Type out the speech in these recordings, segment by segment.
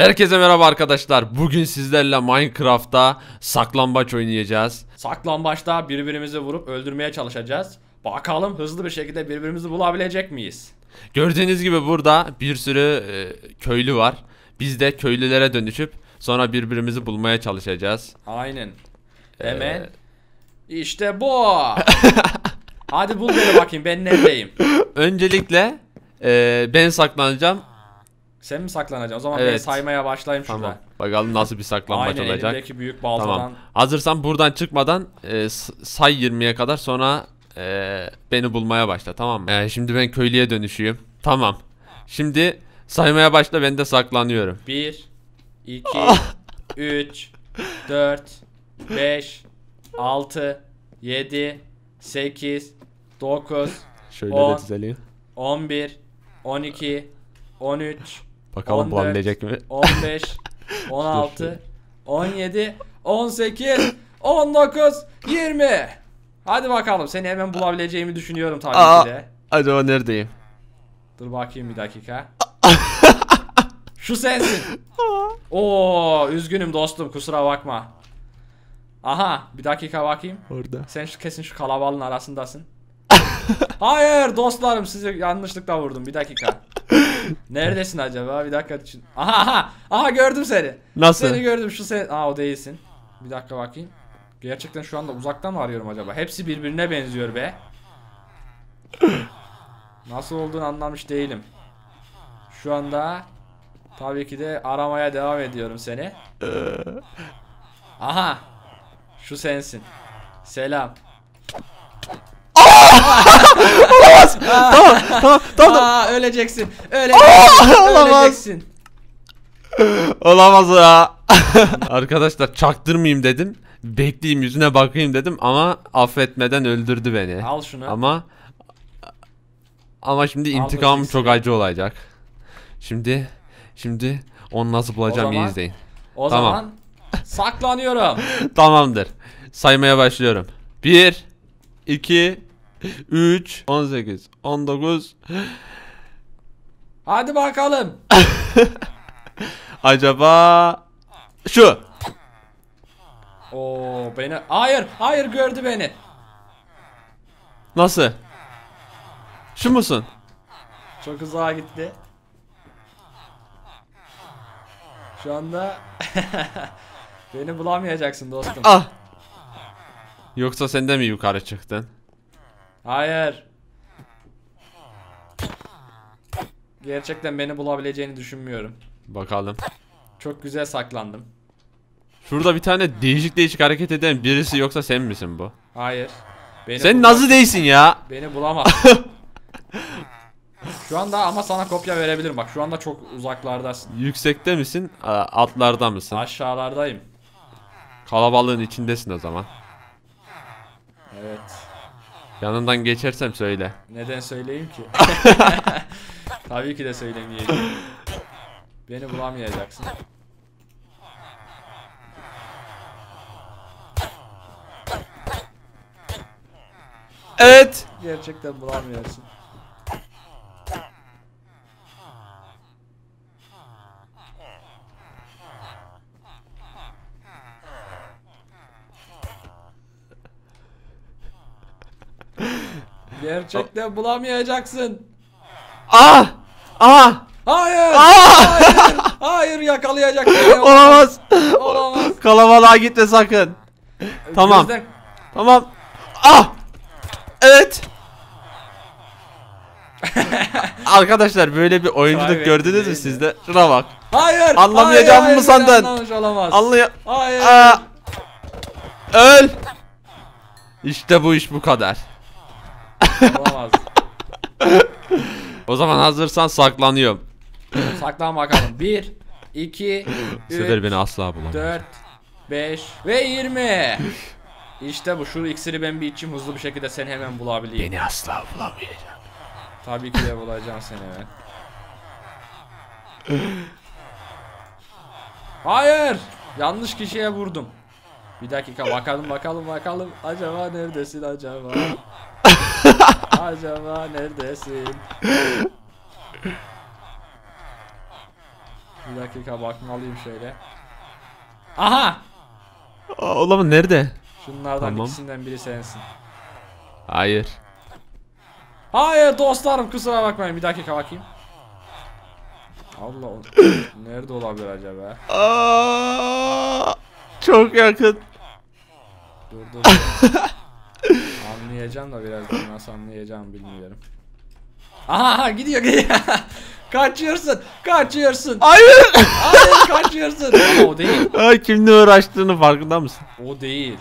Herkese merhaba arkadaşlar. Bugün sizlerle Minecraft'ta saklambaç oynayacağız. Saklambaçta birbirimizi vurup öldürmeye çalışacağız. Bakalım hızlı bir şekilde birbirimizi bulabilecek miyiz? Gördüğünüz gibi burada bir sürü e, köylü var. Biz de köylülere dönüşüp sonra birbirimizi bulmaya çalışacağız. Aynen. Ee, Hemen. İşte bu. Hadi bul beni bakayım ben neredeyim? Öncelikle e, ben saklanacağım. Sen mi saklanacaksın? O zaman ben Evet. saymaya başlayayım şurada. Tamam. Bakalım nasıl bir saklambaç Aynen olacak. elimdeki büyük baltadan. Tamam. Hazırsan buradan çıkmadan e, say 20'ye kadar sonra e, beni bulmaya başla tamam mı? E, şimdi ben köylüye dönüşüyüm. Tamam. Şimdi saymaya başla ben de saklanıyorum. 1 2 3 4 5 6 7 8 9 Şöyle On. de düzeleyim. 11 12 13 Bakalım 14, bulabilecek mi? 15 16 17 18 19 20 Hadi bakalım seni hemen bulabileceğimi düşünüyorum tabii Aa. ki de. Acaba neredeyim? Dur bakayım bir dakika. Şu sensin. Oo, üzgünüm dostum kusura bakma. Aha, bir dakika bakayım. Orada. Sen şu kesin şu kalabalığın arasındasın. Hayır dostlarım sizi yanlışlıkla vurdum. Bir dakika. Neredesin acaba? Bir dakika düşün. Aha aha. Aha gördüm seni. Nasıl? Seni gördüm şu sen. Aa o değilsin. Bir dakika bakayım. Gerçekten şu anda uzaktan mı arıyorum acaba? Hepsi birbirine benziyor be. Nasıl olduğunu anlamış değilim. Şu anda tabii ki de aramaya devam ediyorum seni. Aha. Şu sensin. Selam. tamam tamam. Aa öleceksin. Öleceksin. olamaz. öleceksin. Olamaz ya. Arkadaşlar çaktırmayayım dedim. Bekleyeyim yüzüne bakayım dedim ama affetmeden öldürdü beni. Al şunu. Ama ama şimdi intikamım çok acı olacak. Şimdi şimdi onu nasıl bulacağım iyi zaman- izleyin. o tamam. zaman saklanıyorum. Tamamdır. Saymaya başlıyorum. 1 2 3 18 19 Hadi bakalım. Acaba şu. Oo beni hayır hayır gördü beni. Nasıl? Şu musun? Çok uzağa gitti. Şu anda beni bulamayacaksın dostum. Ah. Yoksa sen de mi yukarı çıktın? Hayır. Gerçekten beni bulabileceğini düşünmüyorum. Bakalım. Çok güzel saklandım. Şurada bir tane değişik değişik hareket eden birisi yoksa sen misin bu? Hayır. Beni Sen nasıl değilsin ya? Beni bulamaz. Şu anda ama sana kopya verebilirim. Bak şu anda çok uzaklardasın. Yüksekte misin? a- Altlarda mısın? Aşağılardayım. Kalabalığın içindesin o zaman. Yanından geçersem söyle. Neden söyleyeyim ki? Tabii ki de söylemeyeceğim. Beni bulamayacaksın. Evet. Gerçekten bulamıyorsun. Gerçekten bulamayacaksın. Ah! Ah! Hayır! Ah! Hayır! Hayır yakalayacak beni. Olamaz. Olamaz. Kalabalığa gitme sakın. Tamam. Gözden- Tamam. Ah! Evet. Arkadaşlar böyle bir oyunculuk Kaybettin gördünüz mü değil mi? siz de? Şuna bak. Hayır! Anlamayacağımı hayır, mı hayır, sandın? Anlamış olamaz. Anlaya... Hayır. Aa! Öl. İşte bu iş bu kadar. Olamaz. O zaman hazırsan saklanıyorum. Saklan bakalım. 1, 2, Bu sefer 3, beni asla bulamaz. 4, 5 ve 20. İşte bu. Şu iksiri ben bir içeyim hızlı bir şekilde seni hemen bulabileyim. Beni asla bulamayacak. Tabii ki de bulacağım seni hemen. Hayır! Yanlış kişiye vurdum. Bir dakika bakalım bakalım bakalım. Acaba neredesin acaba? acaba neredesin? Bir dakika bakmalıyım şöyle. Aha! Aa, olamaz nerede? Şunlardan Tamam. ikisinden biri sensin. Hayır. Hayır dostlarım kusura bakmayın bir dakika bakayım. Allah Allah. Nerede olabilir acaba? Aa, çok yakın. Dur dur. anlayacağım da birazdan nasıl anlayacağım bilmiyorum. Aha, gidiyor gidiyor. kaçıyorsun. Kaçıyorsun. Hayır. Hayır kaçıyorsun. Ama o değil. Aa, kimle uğraştığını farkında mısın? O değil.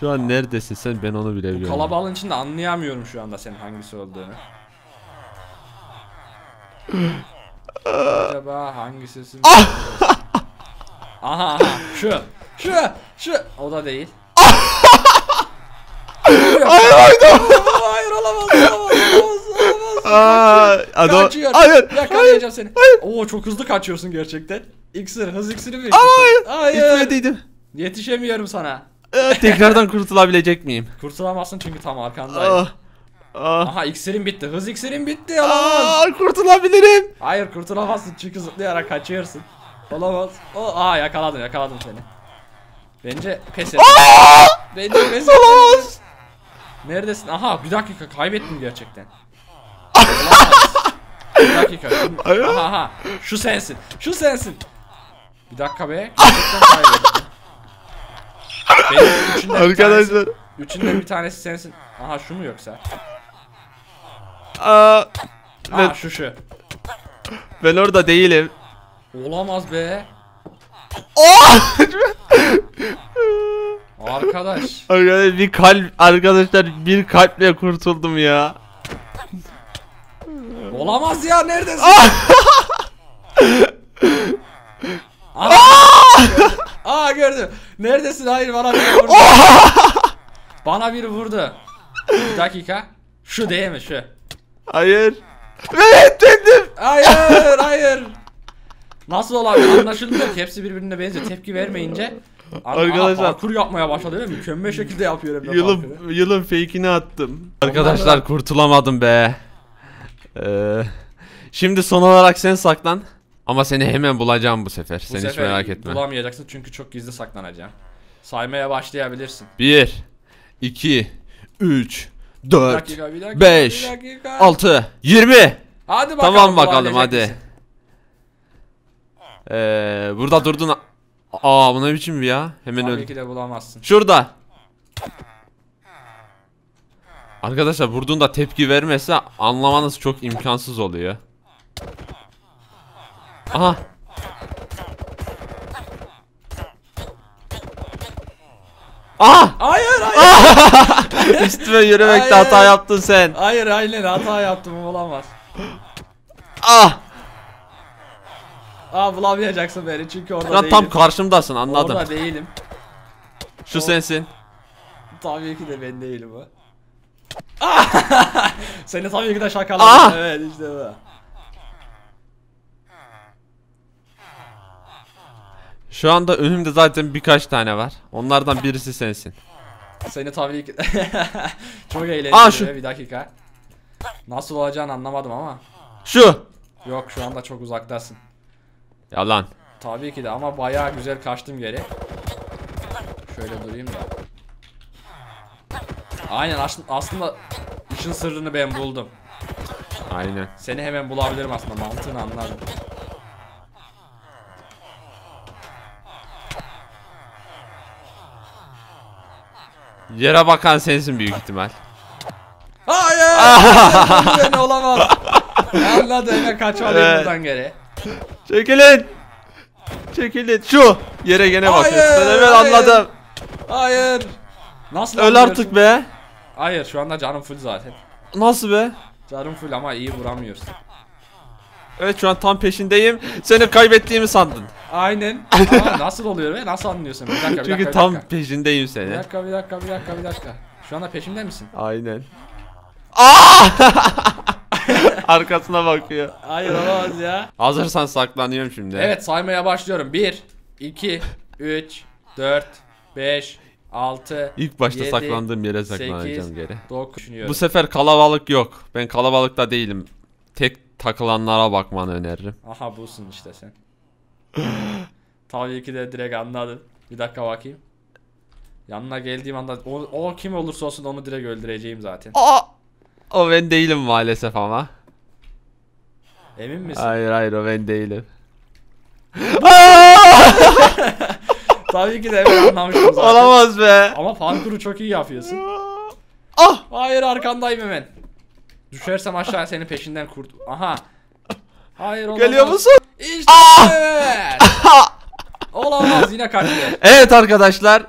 Şu an neredesin sen ben onu bile biliyorum. Kalabalığın içinde anlayamıyorum şu anda senin hangisi olduğunu. Acaba hangisisin? aha aha şu şu şu o da değil. Hayır hayır. Hayır olamaz olamaz. Aa, adam- Kaçıyor. Hayır. Yakalayacağım seni. Oo çok hızlı kaçıyorsun gerçekten. İksir hız iksiri mi? Hayır. Hayır. İtmediydim. Yetişemiyorum sana. Aa, tekrardan kurtulabilecek miyim? Kurtulamazsın çünkü tam arkandayım. Ah. Ah. Aha iksirin bitti. Hız iksirin bitti. Olamaz. Aa, kurtulabilirim. Hayır kurtulamazsın çünkü zıplayarak kaçıyorsun. Olamaz. O, aa yakaladım yakaladım seni. Bence pes et. Bence pes et. Olamaz. Neredesin? Aha bir dakika kaybettim gerçekten. Bir dakika. Aha, aha. Şu sensin. Şu sensin. Bir dakika be. Gerçekten kaybettim. Benim üçünden bir tanesi, Arkadaşlar. üçünden bir tanesi sensin. Aha şu mu yoksa? Aa, ben, Aha şu şu. ben orada değilim. Olamaz be. Oh! Arkadaş. Arkadaşlar bir kalp arkadaşlar bir kalple kurtuldum ya. Olamaz ya neredesin? Aa! Aa gördüm. Neredesin? Hayır bana biri vurdu. bana biri vurdu. Bir dakika. Şu değil mi şu? Hayır. Evet dedim. Hayır hayır. Nasıl olabilir? Anlaşılmıyor ki hepsi birbirine benziyor. Tepki vermeyince. Ar- Arkadaşlar- parkur yapmaya başladı değil mi? Mükemmel şekilde yapıyor hem de Yılın parkuru. yılın fake'ini attım. Arkadaşlar da- kurtulamadım be. Ee, şimdi son olarak sen saklan. Ama seni hemen bulacağım bu sefer. Bu Sen hiç sefer merak etme. Bulamayacaksın çünkü çok gizli saklanacağım. Saymaya başlayabilirsin. 1 2 3 Bir 4 dakika, bir dakika, 5 bir dakika. 6 20 Hadi bakalım. Tamam bakalım bulabilecek hadi. misin? Ee, burada durdun. Aa bu ne biçim bir ya? Hemen Tabii öl. ki de bulamazsın. Şurada. Arkadaşlar vurduğunda tepki vermezse anlamanız çok imkansız oluyor. Aha. Aha! Hayır hayır. Üstüme yürümekte Hayır. hata yaptın sen. hayır aynen hata yaptım olamaz. Ah! Aa bulamayacaksın beni çünkü orada Lan değilim. tam karşımdasın anladım. Orada değilim. Şu o- sensin. Tabii ki de ben değilim o. Seni tabii ki de şakaladım. Ah! Evet işte bu. Şu anda önümde zaten birkaç tane var. Onlardan birisi sensin. Seni tabii ki Çok eğlenceli Aa, şu- bir dakika. Nasıl olacağını anlamadım ama. Şu. Yok şu anda çok uzaktasın. Yalan. Tabii ki de ama bayağı güzel kaçtım geri. Şöyle durayım da. Aynen as- aslında işin sırrını ben buldum. Aynen. Seni hemen bulabilirim aslında mantığını anladım. Yere bakan sensin büyük ihtimal. Hayır! Beni olamaz. Anladım hemen kaçmalıyım buradan geri. Çekilin. Çekilin. Şu. Yere gene bakıyorsun. Ben hemen hayır. anladım. Hayır. Nasıl Öl anlıyorsun? artık be. Hayır şu anda canım full zaten. Nasıl be? Canım full ama iyi vuramıyorsun. Evet şu an tam peşindeyim. Seni kaybettiğimi sandın. Aynen. Ama nasıl oluyor be? Nasıl anlıyorsun? Bir dakika bir dakika. Çünkü bir tam dakika. peşindeyim Bir seni. dakika bir dakika bir dakika bir dakika. Şu anda peşimde misin? Aynen. Aa! Arkasına bakıyor. Hayır olamaz ya. Hazırsan saklanıyorum şimdi. Evet saymaya başlıyorum. 1, 2, 3, 4, 5, 6, İlk başta Yedi, saklandığım yere saklanacağım geri. 9 düşünüyorum. Bu sefer kalabalık yok. Ben kalabalıkta değilim. Tek takılanlara bakmanı öneririm. Aha busun işte sen. Tabii ki de direkt anladı. Bir dakika bakayım. Yanına geldiğim anda o, o kim olursa olsun onu direkt öldüreceğim zaten. Aa! O ben değilim maalesef ama. Emin misin? Hayır hayır o ben değilim. Tabii ki de evet anlamışım zaten. Olamaz be. Ama parkuru çok iyi yapıyorsun. Ah! Hayır arkandayım hemen. Düşersem aşağı senin peşinden kurt. Aha. Hayır olamaz. Geliyor musun? İşte evet. olamaz yine kaçtı. Evet arkadaşlar.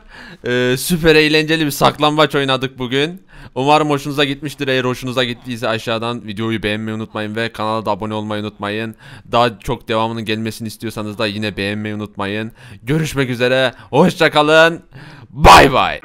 E, süper eğlenceli bir saklambaç oynadık bugün. Umarım hoşunuza gitmiştir. Eğer hoşunuza gittiyse aşağıdan videoyu beğenmeyi unutmayın ve kanala da abone olmayı unutmayın. Daha çok devamının gelmesini istiyorsanız da yine beğenmeyi unutmayın. Görüşmek üzere. Hoşçakalın. Bay bay.